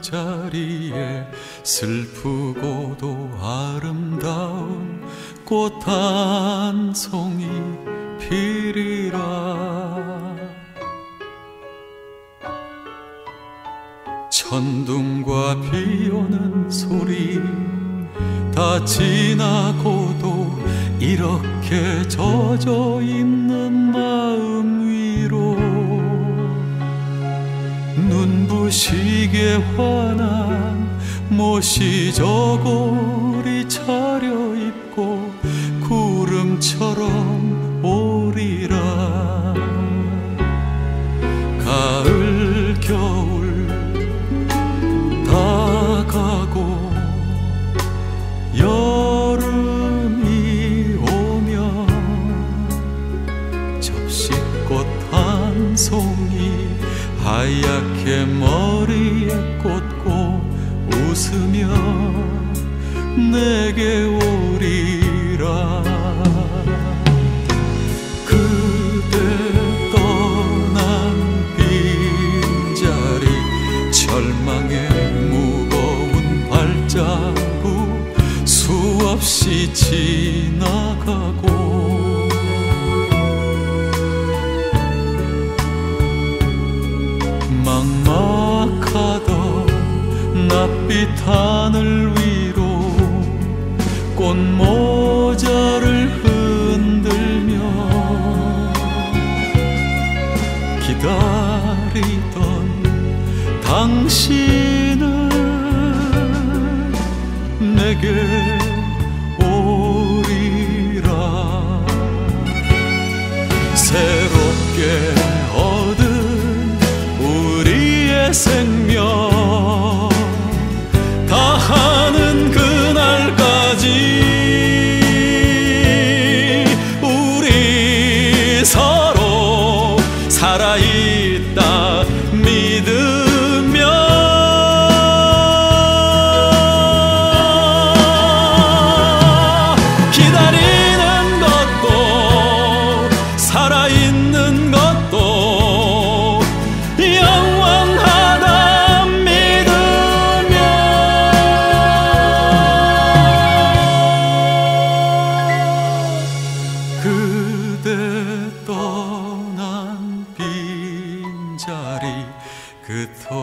빈자리에 슬프고도 아름다운 꽃 한 송이 피리라. 천둥과 비 오는 소리 다 지나고도 이렇게 젖어 있는 마음 눈부시게 환한 못이 저고리 차려입고 구름처럼 웃으며 내게 오리라. 그대 떠난 빈자리 절망의 무거운 발자국 수없이 지 하늘 위로 꽃모자를 흔들며 기다리던 당신은 내게 오리라. 새롭게 얻은 우리의 생명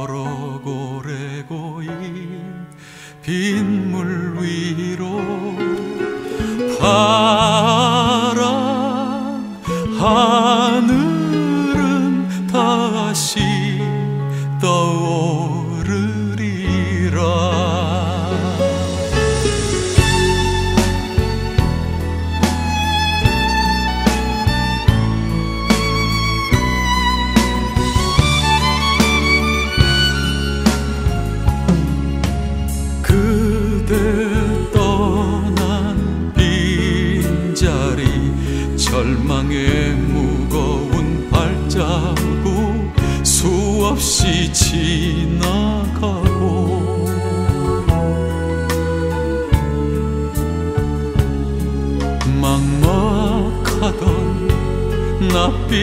오래 고인 빗물 위로 파란 하늘은 다시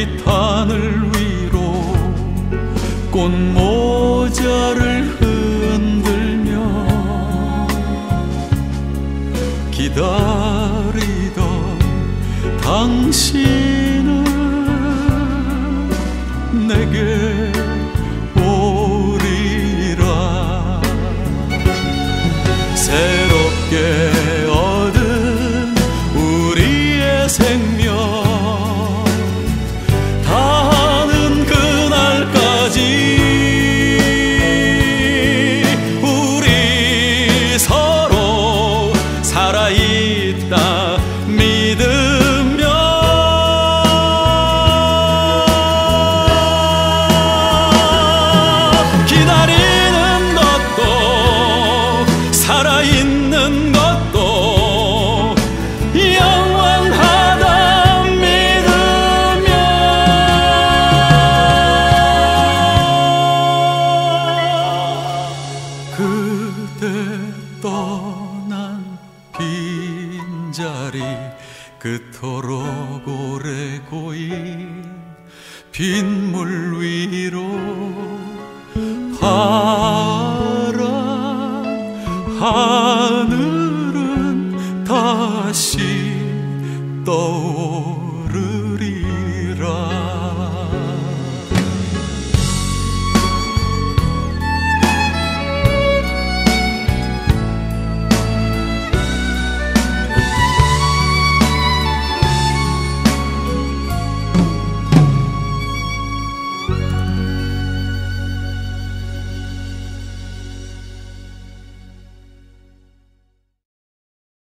낯빛 하늘 위로 꽃모자를 흔들며 기다리던 당신은 내게 빈자리 그토록 오래 고인 빗물 위로 파란 하늘은 다시 떠오